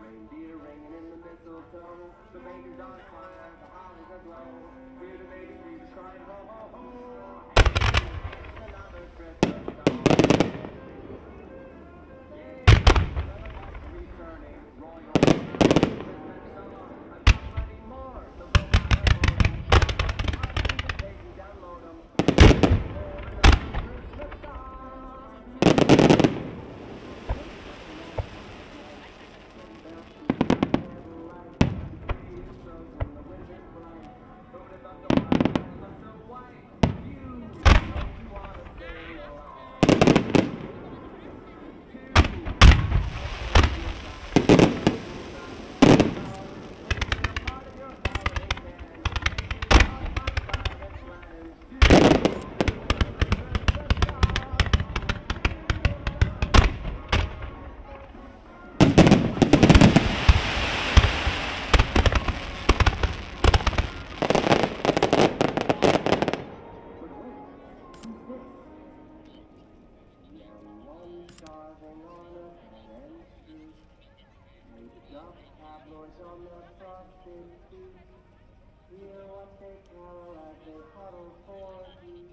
Reindeer ringing in the mistletoe. The baby's on fire, the holly's aglow. Hear the baby on your frosted feet. Hear what they call as they huddle for thee.